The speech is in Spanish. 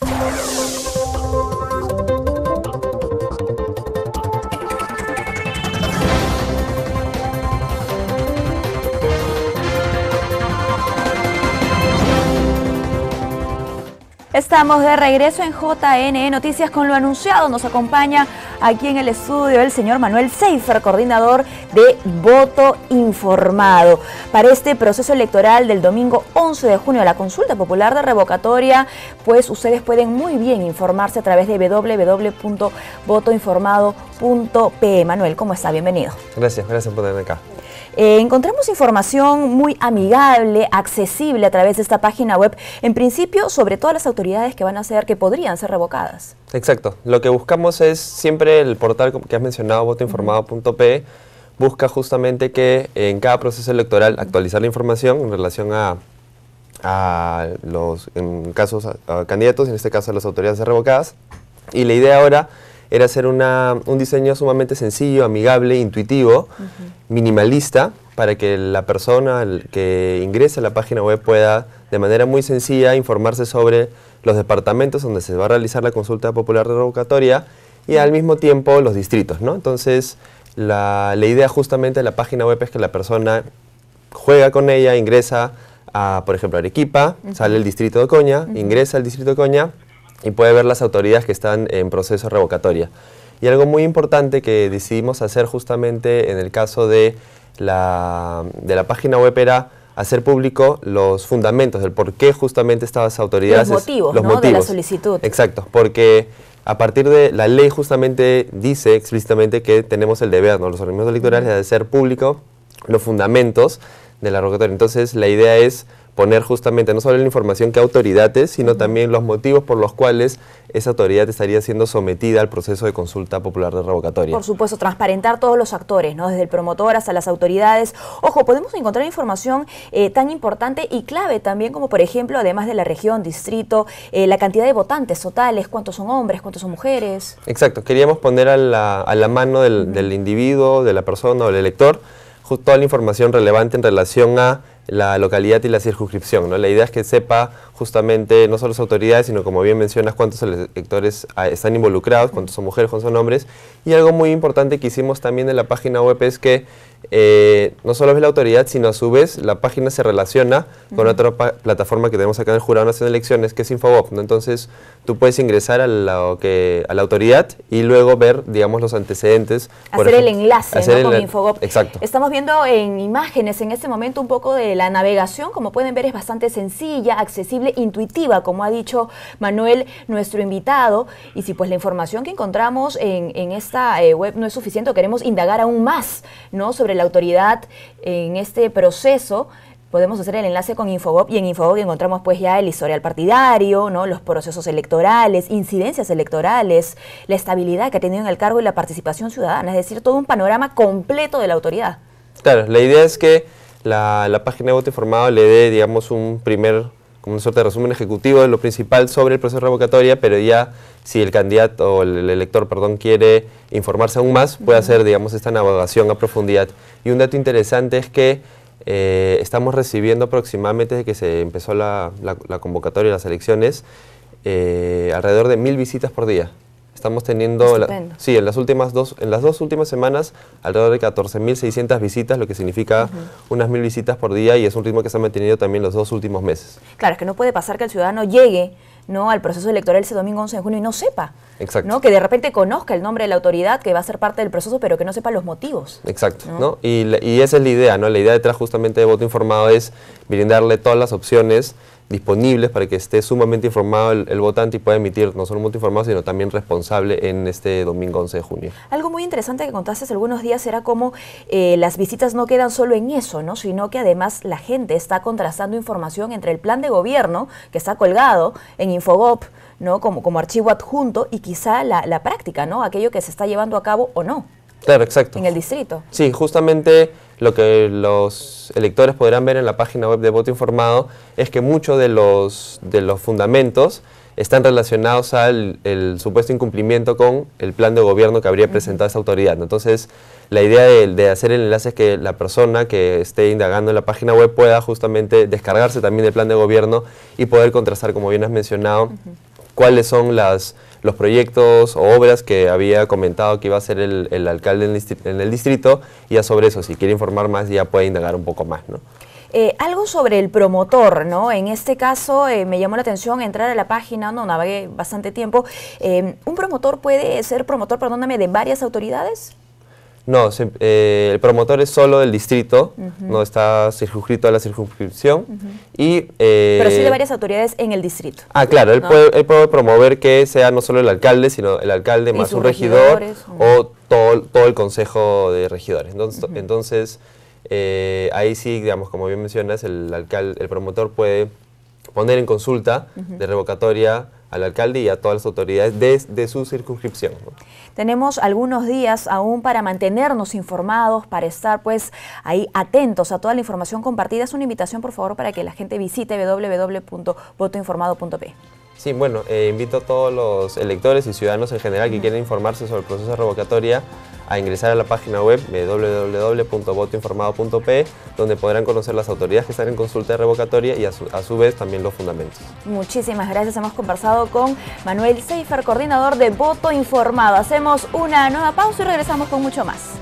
Thank you. Estamos de regreso en JNE Noticias con lo anunciado. Nos acompaña aquí en el estudio el señor Manuel Seifer, coordinador de Voto Informado. Para este proceso electoral del domingo 11 de junio, la consulta popular de revocatoria, pues ustedes pueden muy bien informarse a través de www.votoinformado.pe. Manuel, ¿cómo está? Bienvenido. Gracias, gracias por tenerme acá. Eh, encontramos información muy amigable, accesible a través de esta página web, en principio sobre todas las autoridades que van a ser, que podrían ser revocadas. Exacto. Lo que buscamos es siempre el portal que has mencionado, votoinformado.p, busca justamente que en cada proceso electoral actualizar la información en relación a, los casos candidatos, en este caso a las autoridades revocadas. Y la idea ahora era hacer una, un diseño sumamente sencillo, amigable, intuitivo, minimalista, para que la persona que ingrese a la página web pueda de manera muy sencilla informarse sobre los departamentos donde se va a realizar la consulta popular revocatoria y al mismo tiempo los distritos. ¿no? Entonces, la, idea justamente de la página web es que la persona juega con ella, ingresa a, por ejemplo, Arequipa, sale el distrito de Coña, ingresa al distrito de Coña y puede ver las autoridades que están en proceso revocatoria. Y algo muy importante que decidimos hacer justamente en el caso de la, de la página web era hacer público los fundamentos del por qué justamente estas autoridades... Los motivos, ¿no? de la solicitud. Exacto, porque a partir de la ley justamente dice explícitamente que tenemos el deber, ¿no? los organismos electorales, de hacer público los fundamentos de la revocatoria. Entonces la idea es poner justamente no solo la información que autoridades, sino también los motivos por los cuales esa autoridad estaría siendo sometida al proceso de consulta popular de revocatoria. Por supuesto, transparentar todos los actores, ¿no? desde el promotor hasta las autoridades. Ojo, podemos encontrar información eh, tan importante y clave también como, por ejemplo, además de la región, distrito, eh, la cantidad de votantes totales, cuántos son hombres, cuántos son mujeres. Exacto, queríamos poner a la, a la mano del, del individuo, de la persona o del elector, toda la información relevante en relación a la localidad y la circunscripción. ¿no? La idea es que sepa justamente no solo las autoridades, sino como bien mencionas, cuántos electores ah, están involucrados, cuántos son mujeres, cuántos son hombres. Y algo muy importante que hicimos también en la página web es que eh, no solo es la autoridad, sino a su vez la página se relaciona con otra plataforma que tenemos acá en el Jurado Nacional de Elecciones, que es Infobop. ¿no? Entonces, tú puedes ingresar a la, que, a la autoridad y luego ver, digamos, los antecedentes. Hacer el enlace hacer con Infobop. Exacto. Estamos viendo en imágenes en este momento un poco de la navegación. Como pueden ver, es bastante sencilla, accesible, intuitiva, como ha dicho Manuel, nuestro invitado. Y si pues la información que encontramos en, en esta eh, web no es suficiente, queremos indagar aún más ¿no? sobre la autoridad en este proceso, podemos hacer el enlace con Infobop y en Infobop encontramos pues ya el historial partidario, ¿no? los procesos electorales, incidencias electorales, la estabilidad que ha tenido en el cargo y la participación ciudadana, es decir, todo un panorama completo de la autoridad. Claro, la idea es que la, la página de voto informado le dé, digamos, un primer como una suerte de resumen ejecutivo de lo principal sobre el proceso revocatoria, pero ya si el candidato o el elector, perdón, quiere informarse aún más, puede hacer, digamos, esta navegación a profundidad. Y un dato interesante es que eh, estamos recibiendo aproximadamente desde que se empezó la, convocatoria de las elecciones, eh, alrededor de mil visitas por día. Estamos teniendo, sí, en las últimas dos, en las dos últimas semanas, alrededor de 14.600 visitas, lo que significa unas mil visitas por día y es un ritmo que se ha mantenido también los dos últimos meses. Claro, es que no puede pasar que el ciudadano llegue ¿no? al proceso electoral ese domingo 11 de junio y no sepa. Exacto. ¿no? Que de repente conozca el nombre de la autoridad que va a ser parte del proceso, pero que no sepa los motivos. Exacto. ¿no? Y, y, esa es la idea, ¿no? La idea detrás justamente de voto informado es brindarle todas las opciones disponibles para que esté sumamente informado el, votante y pueda emitir no solo un voto informado, sino también responsable en este domingo 11 de junio. Algo muy interesante que contaste hace algunos días era cómo eh, las visitas no quedan solo en eso, ¿no? sino que además la gente está contrastando información entre el plan de gobierno que está colgado en Infogop, ¿no? como, como archivo adjunto, y quizá la, la práctica, ¿no? aquello que se está llevando a cabo o no. Claro, exacto. En el distrito. Sí, justamente lo que los electores podrán ver en la página web de Voto Informado es que muchos de los, de los fundamentos están relacionados al supuesto incumplimiento con el plan de gobierno que habría presentado esa autoridad. Entonces, la idea de, hacer el enlace es que la persona que esté indagando en la página web pueda justamente descargarse también del plan de gobierno y poder contrastar, como bien has mencionado, cuáles son las, los proyectos o obras que había comentado que iba a hacer el, alcalde en el, distrito, y ya sobre eso, si quiere informar más, ya puede indagar un poco más. ¿no? Eh, algo sobre el promotor, ¿no? En este caso eh, me llamó la atención entrar a la página, no navegué bastante tiempo. Eh, ¿Un promotor puede ser promotor, perdóname, de varias autoridades? No, eh, el promotor es solo del distrito, no está circunscrito a la circunscripción. y, Pero sí de varias autoridades en el distrito. Ah, claro, él, puede, promover que sea no solo el alcalde, sino el alcalde más un regidor o todo, todo, el consejo de regidores. Entonces, entonces eh, ahí sí, digamos, como bien mencionas, el, alcalde, el promotor puede poner en consulta de revocatoria al alcalde y a todas las autoridades de, su circunscripción. Tenemos algunos días aún para mantenernos informados, para estar pues ahí atentos a toda la información compartida. Es una invitación, por favor, para que la gente visite www.votoinformado.p. Sí, bueno, eh, invito a todos los electores y ciudadanos en general que quieren informarse sobre el proceso de revocatoria a ingresar a la página web www.votoinformado.p donde podrán conocer las autoridades que están en consulta de revocatoria y a su, a su vez también los fundamentos. Muchísimas gracias. Hemos conversado con Manuel Seifer, coordinador de Voto Informado. Hacemos una nueva pausa y regresamos con mucho más.